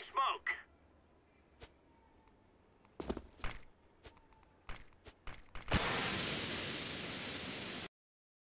smoke.